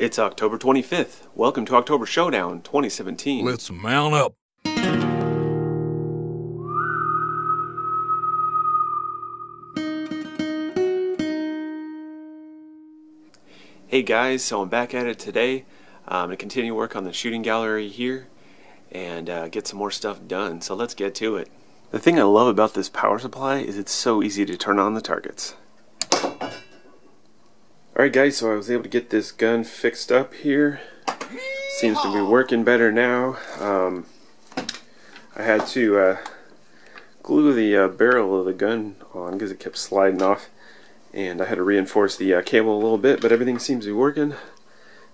It's October 25th. Welcome to October Showdown 2017. Let's mount up. Hey guys, so I'm back at it today. I'm going to continue work on the shooting gallery here and uh, get some more stuff done. So let's get to it. The thing I love about this power supply is it's so easy to turn on the targets. Alright guys, so I was able to get this gun fixed up here. Seems to be working better now. Um, I had to uh, glue the uh, barrel of the gun on because it kept sliding off and I had to reinforce the uh, cable a little bit but everything seems to be working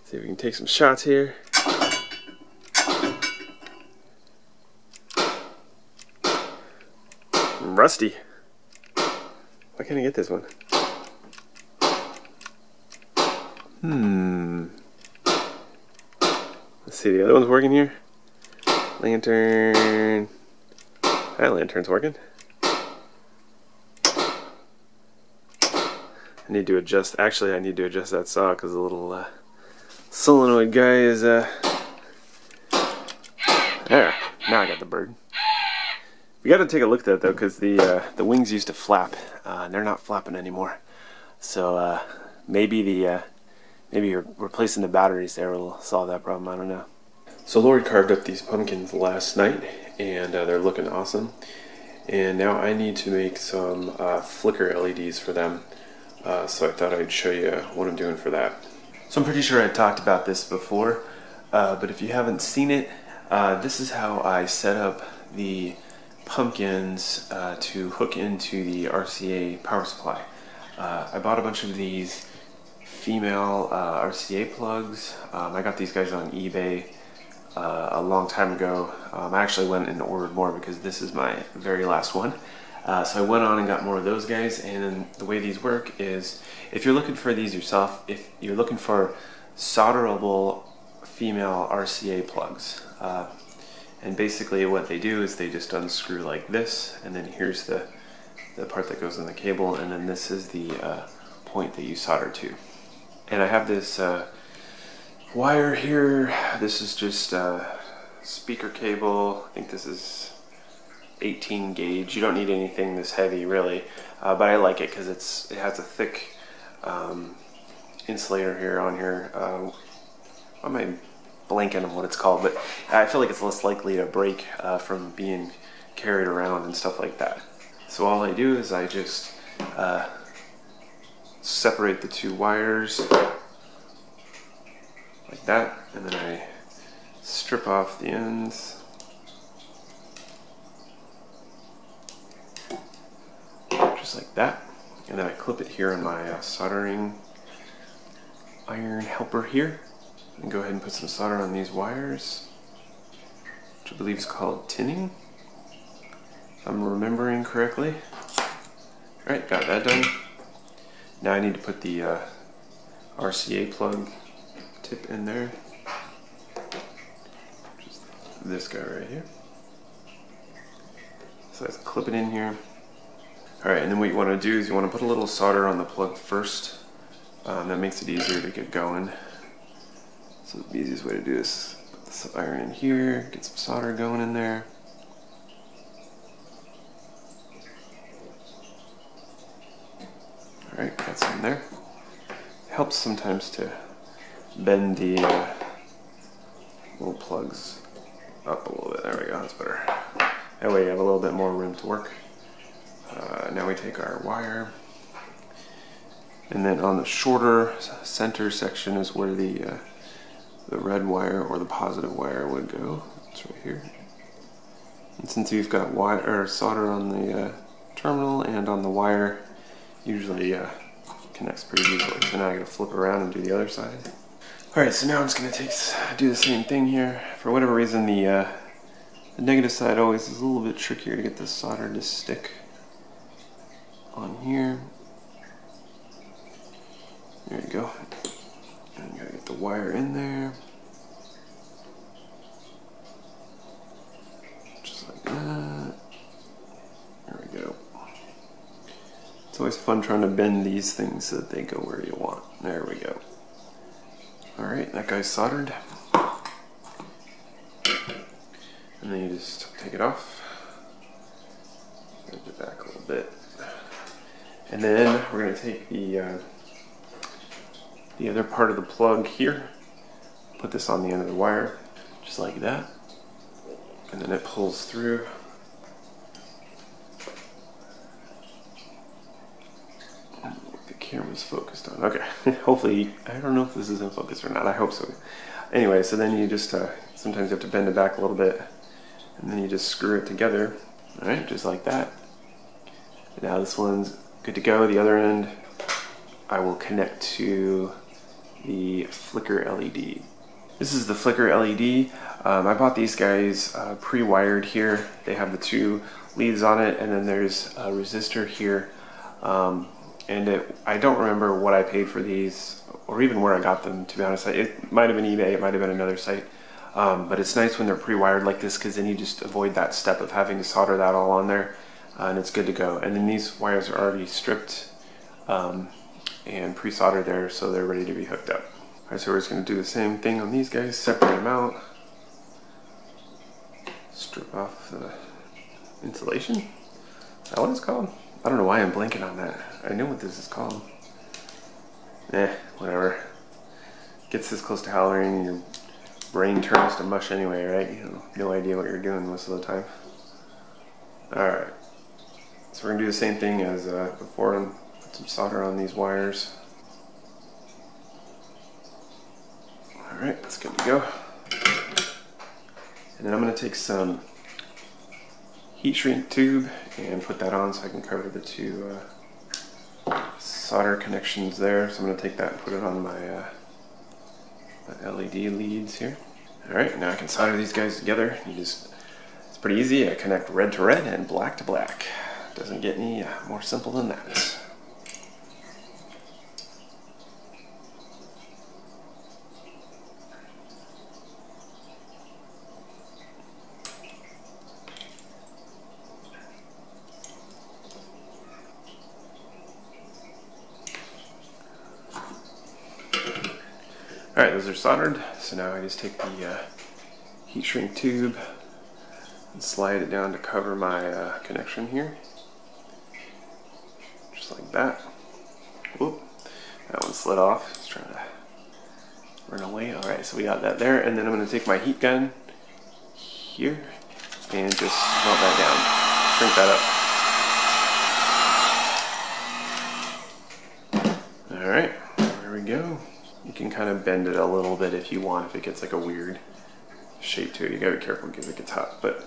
see if we can take some shots here I'm rusty why can't I get this one hmm. Let's see the other one's working here. Lantern. That lantern's working. I need to adjust, actually I need to adjust that saw because the little uh, solenoid guy is, uh, there, now I got the bird. We got to take a look at that though because the, uh, the wings used to flap, uh, and they're not flapping anymore. So uh, maybe the, uh, maybe replacing the batteries there will solve that problem, I don't know. So Lori carved up these pumpkins last night and they're looking awesome. And now I need to make some flicker LEDs for them. Uh, so I thought I'd show you what I'm doing for that. So I'm pretty sure I talked about this before, uh, but if you haven't seen it, uh, this is how I set up the pumpkins uh, to hook into the RCA power supply. Uh, I bought a bunch of these female uh, RCA plugs. Um, I got these guys on eBay a long time ago. Um, I actually went and ordered more because this is my very last one. Uh, so I went on and got more of those guys and the way these work is if you're looking for these yourself, if you're looking for solderable female RCA plugs, uh, and basically what they do is they just unscrew like this and then here's the, the part that goes in the cable and then this is the uh, point that you solder to. And I have this uh, wire here, this is just a speaker cable, I think this is 18 gauge. You don't need anything this heavy really, uh, but I like it because it's it has a thick um, insulator here on here. Uh, I might blanking on what it's called, but I feel like it's less likely to break uh, from being carried around and stuff like that. So all I do is I just uh, separate the two wires like that, and then I strip off the ends. just like that. And then I clip it here on my uh, soldering iron helper here. And go ahead and put some solder on these wires, which I believe is called tinning, if I'm remembering correctly. Alright, got that done. Now I need to put the uh, RCA plug tip in there. Just this guy right here. So I clip it in here. Alright, and then what you want to do is you want to put a little solder on the plug first. Um, that makes it easier to get going. So the easiest way to do this, put this iron in here, get some solder going in there. Alright, that's in there. It helps sometimes to bend the uh, little plugs up a little bit. There we go, that's better. That way you have a little bit more room to work. Uh, now we take our wire and then on the shorter center section is where the uh, the red wire or the positive wire would go. It's right here. And since we've got wire solder on the uh, terminal and on the wire, usually uh, connects pretty easily. So now I gotta flip around and do the other side. Alright, so now I'm just gonna take do the same thing here. For whatever reason the, uh, the negative side always is a little bit trickier to get the solder to stick on here. There you go. And you gotta get the wire in there. Just like that. There we go. It's always fun trying to bend these things so that they go where you want. There we go. Alright, that guy's soldered. And then you just take it off. Move it back a little bit. And then we're to take the uh, the other part of the plug here, put this on the end of the wire, just like that. And then it pulls through. Camera's focused on. Okay, hopefully, I don't know if this is in focus or not. I hope so. Anyway, so then you just, uh, sometimes you have to bend it back a little bit, and then you just screw it together, all right, just like that. now this one's good to go. The other end, I will connect to the flicker LED. This is the flicker LED. Um, I bought these guys uh, pre-wired here. They have the two leads on it and then there's a resistor here. Um, and it, I don't remember what I paid for these or even where I got them to be honest. It might have been eBay, it might have been another site. Um, but it's nice when they're pre-wired like this because then you just avoid that step of having to solder that all on there uh, and it's good to go. And then these wires are already stripped um, and pre-soldered there so they're ready to be hooked up. Alright, so we're just going to do the same thing on these guys, separate them out, strip off the insulation. Is that what it's called? I don't know why I'm blanking on that. I know what this is called. Eh, whatever. Gets this close to Halloween, your brain turns to mush anyway, right? You have no idea what you're doing most of the time. Alright. So we're going to do the same thing as uh, before and put some solder on these wires. Alright, that's good to go. And then I'm going to take some heat shrink tube and put that on so I can cover the two uh, solder connections there. So I'm going to take that and put it on my, uh, my LED leads here. Alright, now I can solder these guys together. You just, it's pretty easy. I connect red to red and black to black. Doesn't get any uh, more simple than that. Alright, those are soldered. So now I just take the uh, heat shrink tube and slide it down to cover my uh, connection here. Just like that. Whoop. That one slid off. Just trying to run away. Alright, so we got that there. And then I'm going to take my heat gun here and just melt that down. Shrink that up. Can kind of bend it a little bit if you want, if it gets like a weird shape to it. You gotta be careful because it gets hot. But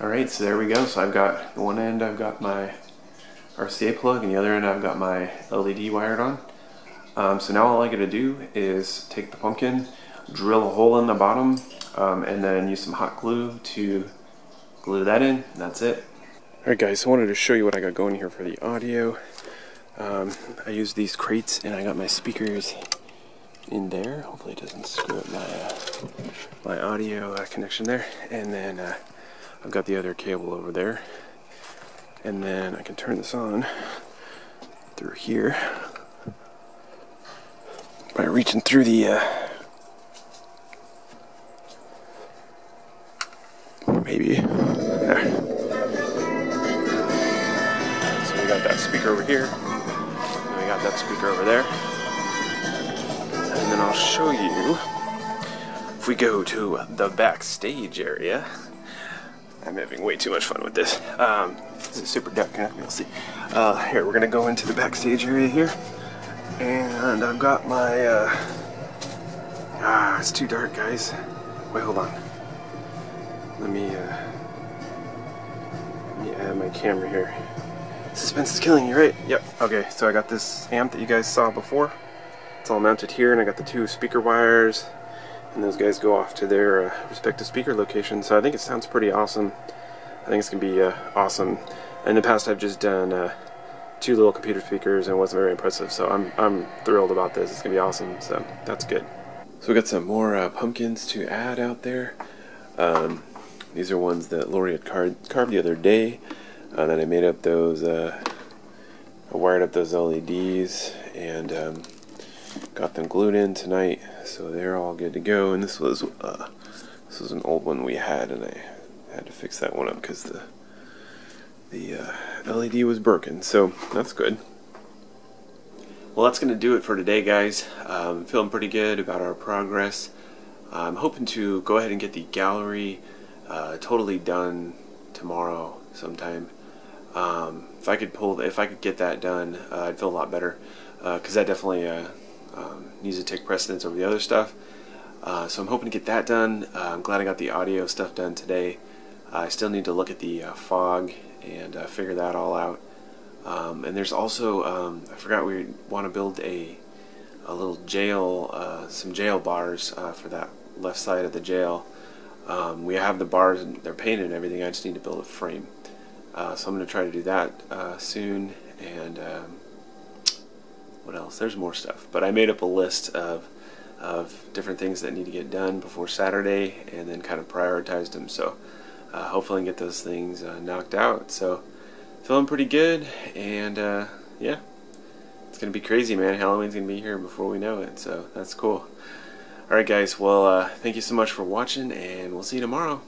all right, so there we go. So I've got the one end, I've got my RCA plug, and the other end I've got my LED wired on. Um, so now all I gotta do is take the pumpkin, drill a hole in the bottom, um, and then use some hot glue to glue that in. that's it. Alright guys, I wanted to show you what I got going here for the audio. Um, I used these crates and I got my speakers in there. Hopefully it doesn't screw up my, uh, my audio uh, connection there. And then uh, I've got the other cable over there. And then I can turn this on through here by reaching through the uh, maybe there. So we got that speaker over here. And we got that speaker over there and then I'll show you if we go to the backstage area. I'm having way too much fun with this. Um, this is super dark, you'll see. Uh, here, we're gonna go into the backstage area here. And I've got my, uh, ah, it's too dark, guys. Wait, hold on. Let me, uh, let me add my camera here. Suspense is killing you, right? Yep. Okay, so I got this amp that you guys saw before. It's all mounted here and I got the two speaker wires and those guys go off to their uh, respective speaker locations. So I think it sounds pretty awesome. I think it's going to be uh, awesome. In the past I've just done uh, two little computer speakers and it wasn't very impressive. So I'm, I'm thrilled about this. It's going to be awesome. So that's good. So we got some more uh, pumpkins to add out there. Um, these are ones that Lori had carved, carved the other day. Uh, then I made up those, uh, I wired up those LEDs and um, got them glued in tonight so they're all good to go. And this was uh, this was an old one we had, and I had to fix that one up because the the uh, LED was broken. So that's good. Well, that's going to do it for today, guys. Um, feeling pretty good about our progress. I'm hoping to go ahead and get the gallery uh, totally done tomorrow sometime. Um, if I could pull, if I could get that done, uh, I'd feel a lot better because uh, that definitely uh, um, needs to take precedence over the other stuff. Uh, so I'm hoping to get that done. Uh, I'm glad I got the audio stuff done today. I still need to look at the fog and figure that all out. Um, and there's also, um, I forgot we want to build a a little jail, some jail bars for that left side of the jail. Um, we have the bars and they're painted and everything. I just need to build a frame. Uh, so I'm going to try to do that uh, soon. And um, what else? There's more stuff. But I made up a list of of different things that need to get done before Saturday, and then kind of prioritized them. So uh, hopefully, I get those things uh, knocked out. So feeling pretty good, and uh, yeah, it's gonna be crazy, man. Halloween's gonna be here before we know it. So that's cool. Alright guys, well uh, thank you so much for watching and we'll see you tomorrow.